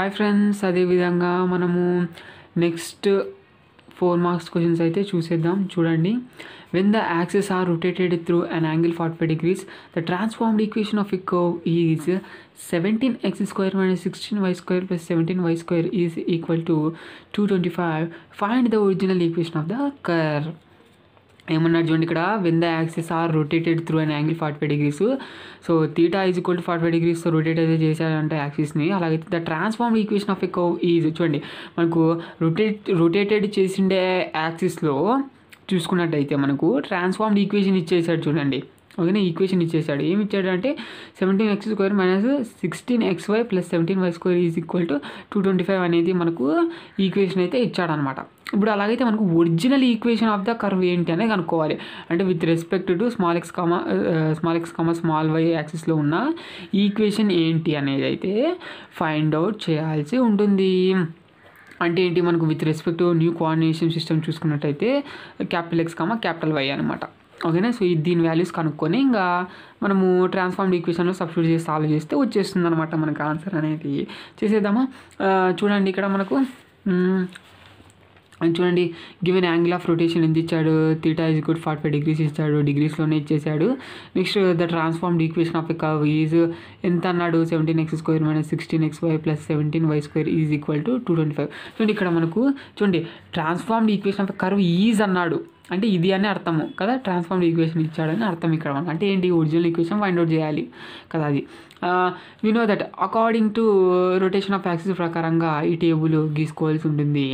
Hi friends అదేవిధంగా మనము next four marks questions అయితే చూసేద్దాం. చూడండి. When the axes are rotated through an angle forty five degrees the transformed equation of a curve is seventeen x square minus sixteen y square plus seventeen y square is equal to two twenty five find the original equation of the curve ఏమన్నా చూడండి ఇక్కడ when the axes are rotated through an angle forty five degrees so theta is equal to forty five degrees rotate అయితే చేశారంటే యాక్సిస్ని అలాగే the transform equation of a curve is చూడండి మనకు rotate rotated చేసిండే యాక్సిస్లో చూసుకున్నట్టయితే మనకు ట్రాన్స్ఫార్మ్డ్ ఈక్వేషన్ ఇచ్చేసాడు చూడండి. ఓకేనా? ఈక్వేషన్ ఇచ్చేసాడు. ఏమి ఇచ్చాడు అంటే seventeen x square minus sixteen x y plus seventeen y square is equal to two twenty five అనేది మనకు ఈక్వేషన్ అయితే ఇచ్చాడనమాట ఇప్పుడు అలాగైతే మనకు original equation of the curve ఏంటి అనేది కనుక్కోవాలి అంటే with respect to small x comma small x comma small y యాక్సిస్లో ఉన్న ఈక్వేషన్ ఏంటి అనేది అయితే ఫైండ్ అవుట్ చేయాల్సి ఉంటుంది. అంటే ఏంటి? మనకు with respect new coordination system చూసుకున్నట్టయితే capital X comma capital Y అనమాట ఓకేనా? సో ఈ దీని వాల్యూస్ కనుక్కొని ఇంకా మనము ట్రాన్స్ఫార్మ్డ్ ఈక్వేషన్లో సబ్స్టిట్యూట్ చేసి సాల్వ్ చేస్తే వచ్చేస్తుంది అనమాట మనకు ఆన్సర్ అనేది. చేసేద్దామా? చూడండి ఇక్కడ మనకు చూడండి గివెన్ యాంగిల్ ఆఫ్ రొటేషన్ ఎంత ఇచ్చాడు theta is good forty five degrees ఇచ్చాడు డిగ్రీస్లోనే ఇచ్చేసాడు. Next the transformed equation of a curve is ఎంత అన్నాడు? Seventeen x square minus sixteen x y plus seventeen y square is equal to two twenty five చూడండి ఇక్కడ మనకు చూడండి transformed equation of a curve is అన్నాడు. అంటే ఇది అని అర్థము కదా? ట్రాన్స్ఫార్మ్డ్ ఈక్వేషన్ ఇచ్చాడని అర్థం ఇక్కడ మనం అంటే ఏంటి? ఒరిజినల్ ఈక్వేషన్ ఫైండ్ అవుట్ చేయాలి కదా అది. You know that according to rotation of axis ప్రకారంగా ఈ టేబుల్ గీసుకోవాల్సి ఉంటుంది.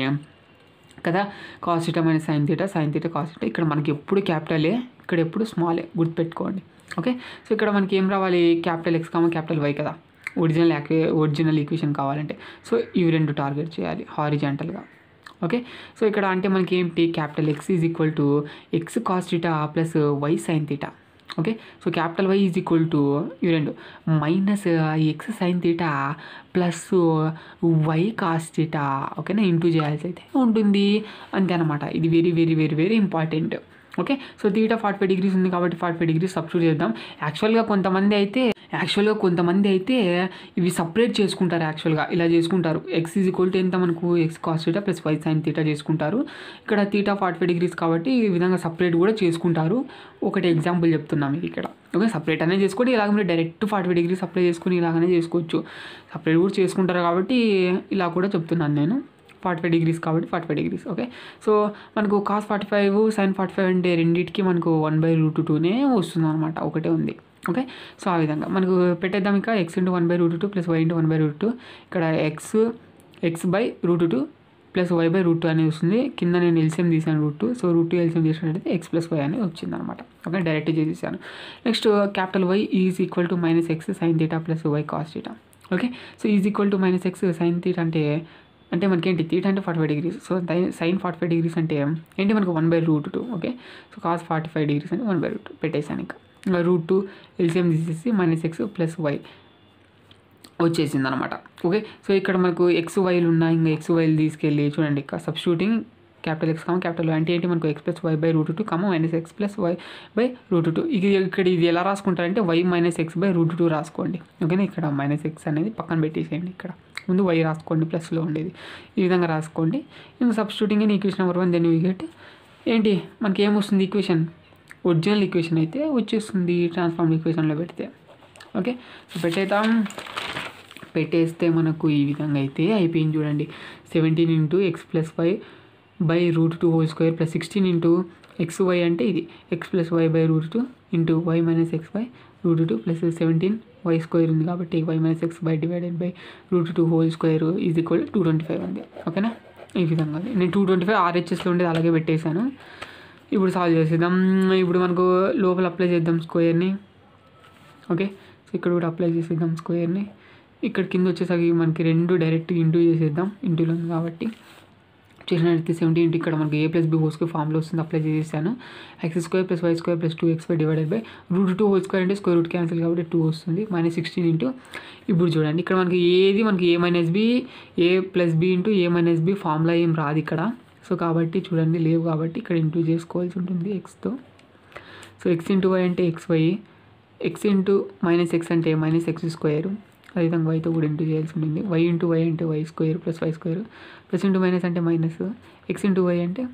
కదా? Cos minus sine theta sine theta cos theta ఇక్కడ మనకి ఎప్పుడు క్యాపిటలే ఇక్కడ ఎప్పుడు స్మాలే గుర్తుపెట్టుకోండి. ఓకే సో ఇక్కడ మనకి ఏం రావాలి? Capital x comma capital y కదా? ఒరిజినల్ ఒరిజినల్ ఈక్వేషన్ కావాలంటే. సో ఇవి రెండు టార్గెట్ చేయాలి హారిజాంటల్గా ఓకే సో ఇక్కడ అంటే మనకి ఏంటి? Capital x is equal to x cos theta plus y sine theta okay? So capital y is equal to ఇవి రెండు. Minus x sine theta plus y cos ఓకేనా? ఇంటూ చేయాల్సి అయితే ఉంటుంది. అంతే అనమాట ఇది very very very very important. Okay? So theta forty five degrees ఉంది కాబట్టి ఫార్టీ ఫైవ్ డిగ్రీస్ సబ్స్టిట్యూట్ చేద్దాం యాక్చువల్గా కొంతమంది అయితే యాక్చువల్గా కొంతమంది అయితే ఇవి సపరేట్ చేసుకుంటారు యాక్చువల్గా ఇలా చేసుకుంటారు. ఎక్స్ ఈజ్ ఈక్వల్ టు ఎంత మనకు? X cos theta plus y sine theta చేసుకుంటారు. ఇక్కడ థీటా ఫార్టీ ఫైవ్ డిగ్రీస్ కాబట్టి ఈ విధంగా సపరేట్ కూడా చేసుకుంటారు. ఒకటి ఎగ్జాంపుల్ చెప్తున్నాం మీకు ఇక్కడ. ఓకే? సపరేట్ అనేది చేసుకోండి. ఇలాగ మీరు direct forty five degrees apply చేసుకుని ఇలాగనే చేసుకోవచ్చు. సపరేట్ కూడా చేసుకుంటారు కాబట్టి ఇలా కూడా చెప్తున్నాను నేను. ఫార్టీ ఫైవ్ డిగ్రీస్ కాబట్టి forty five degrees okay so మనకు cos forty five sine forty five అంటే రెండింటికి మనకు వన్ బై రూట్ టూనే వస్తుంది అనమాట ఒకటే ఉంది ఓకే సో ఆ విధంగా మనకు పెట్టేద్దాం ఇంకా x into one by root two plus y into one by root two ఇక్కడ x x by root two plus y by root two అనేది వస్తుంది. కింద నేను ఎల్సిఎం తీసాను root two so root two LCM తీసినట్టయితే x plus y అనేది వచ్చింది అనమాట okay direct చేసేసాను. Next capital y is equal to minus x sine theta plus y cos theta okay so is equal to minus x sine theta అంటే అంటే మనకేంటి theta అంటే forty five degrees. So sine forty five degrees అంటే ఏంటి మనకు one by root two okay? So cos forty five degrees అంటే one by root పెట్టేసాను ఇంకా. ఇంకా రూట్ టూ ఎల్సిఎం తీసేసి మైనస్ ఎక్స్ ప్లస్ వై వచ్చేసింది అనమాట ఓకే? సో ఇక్కడ మనకు ఎక్స్ వైలు ఉన్నాయి. ఇంకా ఎక్స్ వైలు తీసుకెళ్ళి చూడండి ఇక్కడ shooting capital x comma capital y అంటే ఏంటి మనకు x plus y by root two comma minus x plus y by root two. ఇది ఇక్కడ ఇది ఎలా రాసుకుంటారంటే y minus x by root two రాసుకోండి ఓకేనా? ఇక్కడ మైనస్ ఎక్స్ అనేది పక్కన పెట్టేసేయండి ఇక్కడ. ముందు వై రాసుకోండి ప్లస్లో ఉండేది. ఈ విధంగా రాసుకోండి. ఇంకా substituting in equation number one then you get ఏంటి? మనకి ఏమొస్తుంది ఈక్వేషన్ ఒరిజినల్ ఈక్వేషన్ అయితే వచ్చేస్తుంది ట్రాన్స్ఫార్మ్ ఈక్వేషన్లో పెడితే. ఓకే సో పెట్టేద్దాం. పెట్టేస్తే మనకు ఈ విధంగా అయితే అయిపోయింది చూడండి. Seventeen into x plus y by root two whole square plus sixteen into x y అంటే ఇది. X plus y by root two into y minus x y root two plus seventeen y square ఉంది కాబట్టి y minus x by divided by root two whole square is equal to twenty five ఉంది. ఓకేనా? ఈ విధంగా నేను two twenty five ఆర్హెచ్ఎస్లో ఉండేది అలాగే పెట్టేశాను. ఇప్పుడు సాల్వ్ చేసేద్దాం. ఇప్పుడు మనకు లోపల అప్లై చేద్దాం స్క్వేర్ని. ఓకే? సో ఇక్కడ కూడా అప్లై చేసేద్దాం స్క్వేర్ని. ఇక్కడ కింద వచ్చేసరికి మనకి రెండు డైరెక్ట్ ఇంటూ చేసేద్దాం. ఇంటూలో ఉంది కాబట్టి. చేసినట్లయితే సెవెంటీ ఇంటూ ఇక్కడ మనకి a plus b whole square ఫామ్లో వస్తుంది అప్లై చేసేసాను. X square plus y square plus two x y divided by root two whole square అంటే స్క్వేర్ రూట్ క్యాన్సిల్ కాబట్టి టూ వస్తుంది మైనస్ సిక్స్టీన్ ఇంటూ ఇప్పుడు చూడండి ఇక్కడ మనకి ఏది మనకి a minus b a plus b into a minus b formula ఏం రాదు ఇక్కడ. సో కాబట్టి చూడండి లేవు కాబట్టి ఇక్కడ ఇంటూ చేసుకోవాల్సి ఉంటుంది ఎక్స్తో సో ఎక్స్ ఇంటూ వై అంటే x y x into minus x అంటే మైనస్ ఎక్స్ స్క్వేర్ అదేవిధంగా వైతో కూడా ఇంటూ చేయాల్సి ఉంటుంది వై ఇంటూ వై అంటే y square plus y square plus into minus అంటే మైనస్. ఎక్స్ ఇంటూ వై అంటే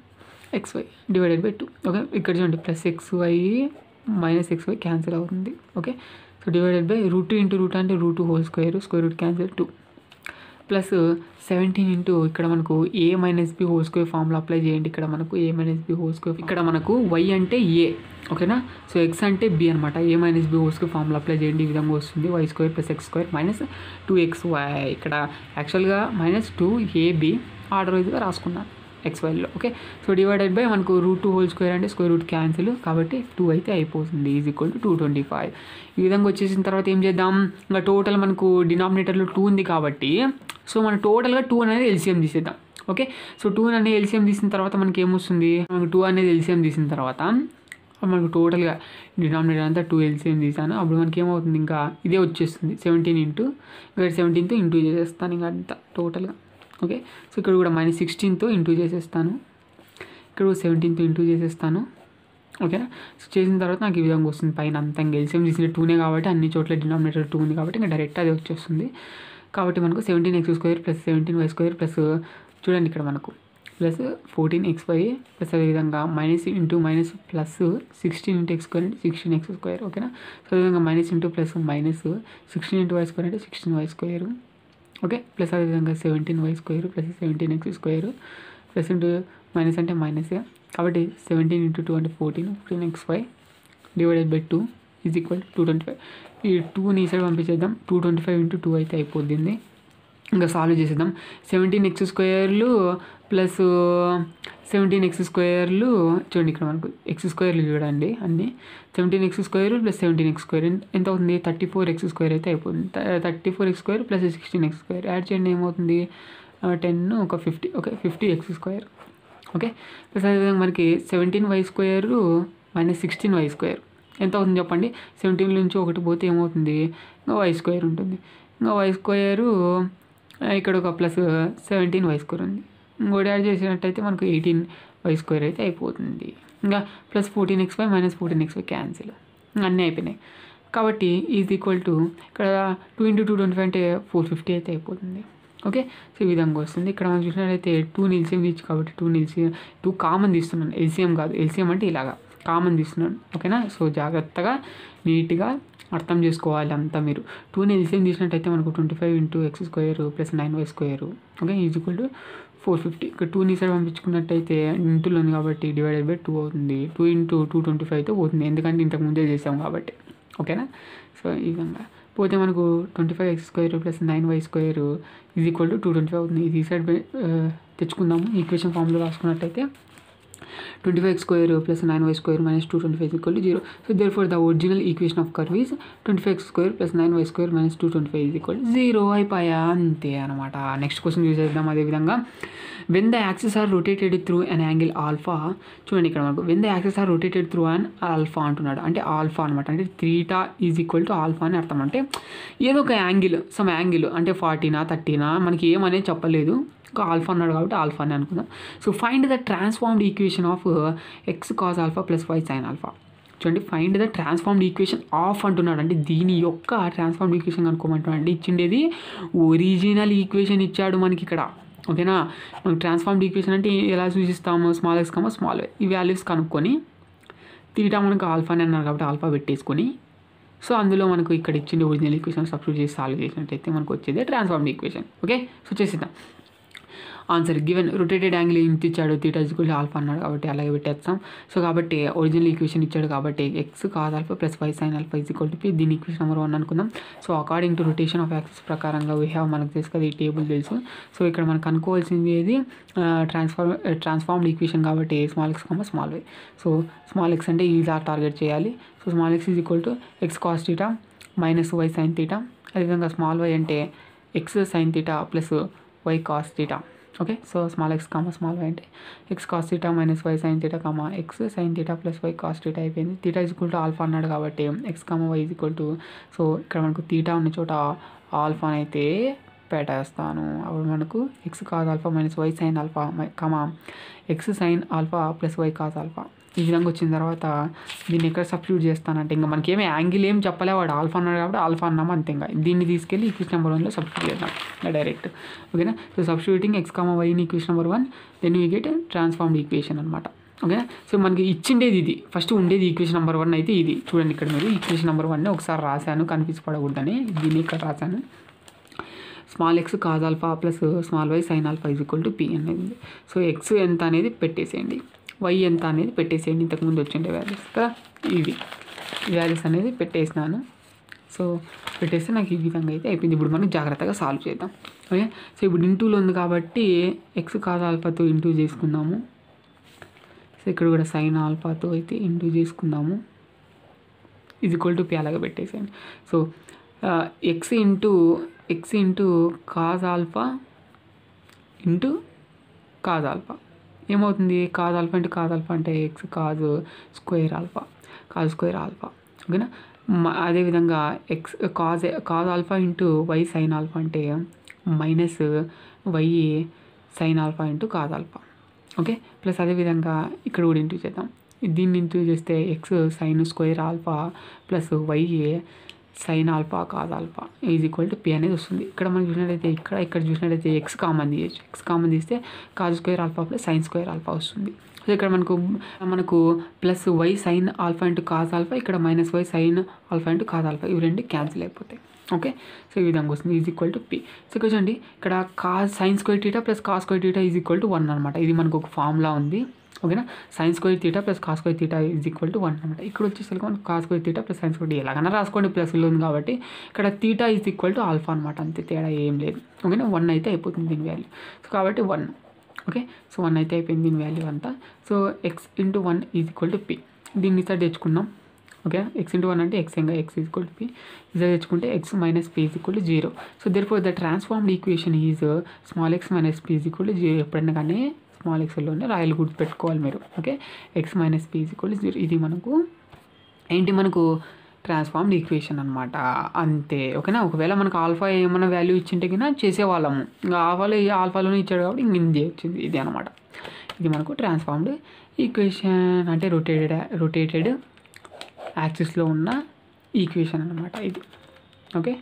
x y divided by two okay? ఇక్కడ చూడండి plus x y minus x y cancel అవుతుంది. Okay? So divided by root two into root అంటే root two whole square square root cancel two. Plus seventeen into ఇక్కడ మనకు a minus b whole square formula apply చేయండి. ఇక్కడ మనకు a minus b whole square ఇక్కడ మనకు why అంటే ఏ. ఓకేనా? సో ఎక్స్ అంటే బి అనమాట a minus b whole square formula apply చేయండి. ఈ విధంగా వస్తుంది. Y square plus x square minus two x y. ఇక్కడ యాక్చువల్గా మైనస్ టూ ఏబి ఆర్డర్ వైజ్గా రాసుకున్నాను. ఎక్స్ వైలో ఓకే సో డివైడెడ్ బై మనకు రూట్ టూ హోల్ స్క్వేర్ అంటే స్క్వేర్ రూట్ క్యాన్సిల్ కాబట్టి టూ అయితే అయిపోతుంది is equal to two twenty five ఈ విధంగా వచ్చేసిన తర్వాత ఏం చేద్దాం? ఇంకా టోటల్ మనకు డినామినేటర్లో టూ ఉంది కాబట్టి సో మనం టోటల్గా టూ అనేది ఎల్సిఎం తీసేద్దాం ఓకే సో టూ అనేది ఎల్సిఎం తీసిన తర్వాత మనకి ఏమొస్తుంది మనకు టూ అనేది ఎల్సిఎం తీసిన తర్వాత మనకు టోటల్గా డినామినేటర్ అంతా టూ ఎల్సిఎం తీసాను. అప్పుడు మనకి ఏమవుతుంది? ఇంకా ఇదే వచ్చేస్తుంది సెవెంటీన్ ఇంటూ ఇంకా సెవెంటీన్తో ఇంటూ చేసేస్తాను ఇంకా అంతా టోటల్గా ఓకే? సో ఇక్కడ కూడా మైనస్ సిక్స్టీన్తో ఇంటూ చేసేస్తాను. ఇక్కడ సెవెంటీన్తో ఇంటూ చేసేస్తాను. ఓకేనా సో చేసిన తర్వాత నాకు ఈ విధంగా వస్తుంది పైన అంతా. ఇంకా ఎల్సిఎం తీసిన టూనే కాబట్టి అన్ని చోట్ల డినామినేటర్ టూ ఉంది కాబట్టి ఇంకా డైరెక్ట్ అది వచ్చేస్తుంది. కాబట్టి మనకు seventeen x square plus seventeen y square plus చూడండి ఇక్కడ మనకు. Plus fourteen x y plus అదేవిధంగా minus into minus plus sixteen into x square అంటే సిక్స్టీన్ ఎక్స్ స్క్వేర్ ఓకేనా? సో అదేవిధంగా minus into plus minus sixteen into y square అంటే sixteen y square okay? Plus అదేవిధంగా seventeen y square plus seventeen x square plus into minus అంటే minus కాబట్టి seventeen into two అంటే fourteen fifteen x five divided by two is equal to twenty five. ఈ టూని ఈ side పంపించేద్దాం. Two twenty five into two అయితే అయిపోద్ది. ఇంకా solve చేసేద్దాం. సెవెంటీన్ ఎక్స్ స్క్వేర్లు ప్లస్ సెవెంటీన్ ఎక్స్ స్క్వేర్లు చూడండి ఇక్కడ మనకు ఎక్స్ స్క్వేర్లు చూడండి అన్నీ. Seventeen x square plus seventeen x square ఎంత అవుతుంది? థర్టీ ఫోర్ ఎక్స్ స్క్వేర్ అయితే అయిపోతుంది. Thirty four x square plus sixteen x square add చేయండి ఏమవుతుంది? టెన్ ఒక fifty okay fifty x square okay plus అదేవిధంగా మనకి seventeen y square minus sixteen y square ఎంత అవుతుంది చెప్పండి? సెవెంటీన్ నుంచి ఒకటి పోతే ఏమవుతుంది? ఇంకా వై స్క్వేర్ ఉంటుంది. ఇంకా వై స్క్వేరు ఇక్కడ ఒక ప్లస్ సెవెంటీన్ వై స్క్వేర్ ఉంది. ఇంకోటి యాడ్ చేసినట్టయితే మనకు ఎయిటీన్ వై స్క్వేర్ అయితే అయిపోతుంది. ఇంకా plus fourteen x y minus fourteen x y cancel అన్నీ అయిపోయినాయి. కాబట్టి ఈజ్ ఈక్వల్ టు ఇక్కడ two into two twenty five అంటే ఫోర్ ఫిఫ్టీ అయితే అయిపోతుంది. ఓకే? సో ఈ విధంగా వస్తుంది. ఇక్కడ మనం చూసినట్లయితే టూ నిల్సియం తీచ్చు కాబట్టి టూ నిల్సియం టూ కామన్ తీస్తున్నాను. ఎల్సియం కాదు. ఎల్సియం అంటే ఇలాగా. కామన్ తీస్తున్నాను. ఓకేనా? సో జాగ్రత్తగా నీట్గా అర్థం చేసుకోవాలి అంతా మీరు. టూని ఎల్సిఎం తీసినట్టయితే మనకు twenty five into x square plus nine y square. Okay is equal to four fifty. ఇక్కడ టూని సైడ్ పంపించుకున్నట్టయితే ఇంటూలో ఉంది కాబట్టి డివైడెడ్ బై టూ అవుతుంది. Two into two twenty five అయితే పోతుంది. ఎందుకంటే ఇంతకు ముందే చేసాం కాబట్టి. ఓకేనా? సో ఈ విధంగా. పోతే మనకు twenty five x square plus nine y square is equal to two twenty five అవుతుంది. ఇది ఈ సైడ్ తెచ్చుకుందాము. ఈక్వేషన్ ఫామ్లో రాసుకున్నట్టయితే twenty five square plus nine y square minus two twenty five equal to zero so therefore the original equation of curve twenty five square plus nine y square minus two twenty five equal zero అయిపోయా? అంతే అనమాట next question చూసేద్దాం. అదేవిధంగా when the axes are rotated through an angle alpha చూడండి ఇక్కడ మనకు when the axes are rotated through an alpha అంటున్నాడు. అంటే ఆల్ఫా అనమాట అంటే త్రీటా ఈజ్ ఈక్వల్ టు ఆల్ఫా అని అర్థం. అంటే ఏదో ఒక యాంగిల్ సమ్ యాంగిల్ అంటే ఫార్టీనా థర్టీనా మనకి ఏమనేది చెప్పలేదు. ఒక ఆల్ఫా అన్నాడు కాబట్టి ఆల్ఫా అని అనుకుందాం. So find the transformed equation of x cos alpha plus y sine alpha చూడండి find the transformed equation of అంటున్నాడు. అంటే దీని యొక్క ట్రాన్స్ఫార్మ్డ్ ఈక్వేషన్ అనుకోమంటున్నాడు అంటే ఇచ్చిండేది ఒరిజినల్ ఈక్వేషన్ ఇచ్చాడు మనకి ఇక్కడ. ఓకేనా? మనం ట్రాన్స్ఫార్మ్ ఈక్వేషన్ అంటే ఎలా సూచిస్తాము? Small x comma small y ఈ వాల్యూస్ కనుక్కొని తీటా మనకు ఆల్ఫా అని అన్నారు కాబట్టి ఆల్ఫా పెట్టేసుకొని సో అందులో మనకు ఇక్కడ ఇచ్చిన ఒరిజినల్ ఈక్వేషన్ సబ్స్టిట్యూట్ చేసి సాల్వ్ చేసినట్టయితే మనకు వచ్చేది ట్రాన్స్ఫార్మ్ ఈక్వేషన్ ఓకే? సో చేసిద్దాం. ఆన్సర్ గివెన్ రొటేటెడ్ యాంగిల్ ఇంత ఇచ్చాడు? థీటా ఈక్వల్ ఆల్ఫా అన్నాడు కాబట్టి అలాగే పెట్టేస్తాం. సో కాబట్టి ఒరిజినల్ ఈక్వేషన్ ఇచ్చాడు కాబట్టి x cos alpha plus y sine alpha is equal to దీని ఈక్వేషన్ నెంబర్ వన్ అనుకుందాం. So according to rotation of axis ప్రకారంగా వీ హ్యావ్ మనకు తెలుసు కదా ఈ టేబుల్ తెలుసు. సో ఇక్కడ మనకు అనుకోవాల్సింది ఏది? ట్రాన్స్ఫార్మ్ ట్రాన్స్ఫార్మ్డ్ ఈక్వేషన్ కాబట్టి small x comma small y so small x అంటే ఈజా టార్గెట్ చేయాలి. So small x is equal to x cos theta minus y sine theta అదేవిధంగా స్మాల్ వై అంటే x sine theta plus y cos theta okay. So small x comma small y అంటే x cos theta minus y sine theta comma x sine theta plus y cos theta అయిపోయింది. Theta is equal to alpha అన్నాడు కాబట్టి x comma y is equal to so ఇక్కడ మనకు theta ఉన్న చోట ఆల్ఫాని అయితే పెట్టేస్తాను. అప్పుడు మనకు x cos alpha minus y sine alpha comma x sine alpha plus y cos alpha ఈ విధంగా వచ్చిన తర్వాత దీన్ని ఎక్కడ సబ్స్టిట్యూట్ చేస్తానంటే ఇంకా మనకి ఏమి యాంగిల్ ఏం చెప్పలే వాడు ఆల్ఫా అన్నాడు కాబట్టి ఆల్ఫా అన్నాము అంతే ఇంకా. దీన్ని తీసుకెళ్ళి ఈక్వేషన్ నెంబర్ వన్లో సబ్స్టిట్యూట్ చేద్దాం. డైరెక్ట్. ఓకేనా? So substituting x comma y in equation number one then you get transformed equation అనమాట ఓకేనా? సో మనకి ఇచ్చిండేది ఇది. ఫస్ట్ ఉండేది ఈక్వేషన్ నెంబర్ వన్ అయితే ఇది. చూడండి ఇక్కడ మీరు. ఈక్వేషన్ నెంబర్ వన్ ఒకసారి రాశాను కన్ఫ్యూజ్ పడకూడదని. దీన్ని ఇక్కడ రాశాను. Small x cos alpha plus small y sine alpha is equal to p అనేది సో ఎక్స్ ఎంత అనేది పెట్టేసేయండి. వై ఎంత అనేది పెట్టేసేయండి. ఇంతకుముందు వచ్చిండే వాల్యూస్ కదా. ఇవి. వాల్యూస్ అనేది పెట్టేసినాను. సో పెట్టేస్తే నాకు ఈ విధంగా అయితే అయిపోయింది. ఇప్పుడు మనం జాగ్రత్తగా సాల్వ్ చేద్దాం. ఓకే సో ఇప్పుడు ఇంటూలో ఉంది కాబట్టి ఎక్స్ కాస్ ఆల్ఫాతో ఇంటూ చేసుకుందాము సో ఇక్కడ కూడా సైన్ ఆల్ఫాతో అయితే ఇంటూ చేసుకుందాము ఇది ఈక్వల్ టు పి పెట్టేసేయండి. So x into x into cos alpha into cos alpha ఏమవుతుంది? Cos alpha into cos alpha అంటే x cos square alpha. Cos square alpha. ఓకేనా? అదేవిధంగా x cos cos alpha into y sine alpha అంటే minus y sine alpha into cos alpha. Okay? Plus అదేవిధంగా ఇక్కడ కూడా into చేద్దాం దీన్ని ఇంటూ చేస్తే x sine square alpha plus y sine alpha cos alpha is equal to p అనేది వస్తుంది. ఇక్కడ మనం చూసినట్లయితే ఇక్కడ ఇక్కడ చూసినట్లయితే ఎక్స్ కామన్ తీయచ్చు. ఎక్స్ కామన్ తీస్తే cos square alpha plus sine square alpha వస్తుంది. సో ఇక్కడ మనకు మనకు plus y sine alpha into cos alpha ఇక్కడ minus y sine alpha into cos alpha ఇవి రెండు క్యాన్సిల్ అయిపోతాయి. ఓకే? సో ఈ విధంగా వస్తుంది. Is equal to p so ఇక్కడ చూడండి ఇక్కడ cos sine square theta plus cos square theta is equal to one అనమాట. ఇది మనకు ఒక ఫార్ములా ఉంది. ఓకేనా? సైన్స్ కోయి తీటా ప్లస్ కాస్ కోయి theta is equal to one అనమాట. ఇక్కడ వచ్చేసరికి మనం కాస్ కోయి తీటా ప్లస్ సైన్స్ స్క్వేర్ ఎలాగైనా రాసుకోండి ప్లస్ ఉంది కాబట్టి. ఇక్కడ theta is equal to alpha అనమాట అంతే తేడా ఏం లేదు. ఓకేనా? వన్ అయితే అయిపోతుంది దీని వాల్యూ సో కాబట్టి వన్ ఓకే? సో వన్ అయితే అయిపోయింది దీని వాల్యూ అంతా. So x into one is equal to p దీన్ని సార్ తెచ్చుకున్నాం ఓకే? ఎక్స్ ఇంటూ వన్ అంటే ఎక్స్ ఇంకా x is equal to p ఇది తెచ్చుకుంటే x minus p is equal to zero so therefore the transformed equation is small x minus p is equal to zero ఎప్పుడైనా కానీ small ఎక్స్లోనే రాయలు గుర్తు పెట్టుకోవాలి మీరు. Okay? X minus PG ఇది మనకు ఏంటి మనకు ట్రాన్స్ఫార్మ్డ్ ఈక్వేషన్ అనమాట అంతే. ఓకేనా? ఒకవేళ మనకు ఆల్ఫా ఏమైనా వాల్యూ ఇచ్చింటే కింద చేసేవాళ్ళము. ఇంకా ఆల్ఫాలో ఆల్ఫాలోనే ఇచ్చాడు కాబట్టి ఇంక ఇది వచ్చింది. ఇది అనమాట ఇది మనకు ట్రాన్స్ఫార్మ్డ్ ఈక్వేషన్ అంటే రొటేటెడ్ రొటేటెడ్ యాక్సిస్లో ఉన్న ఈక్వేషన్ అనమాట ఇది. ఓకే?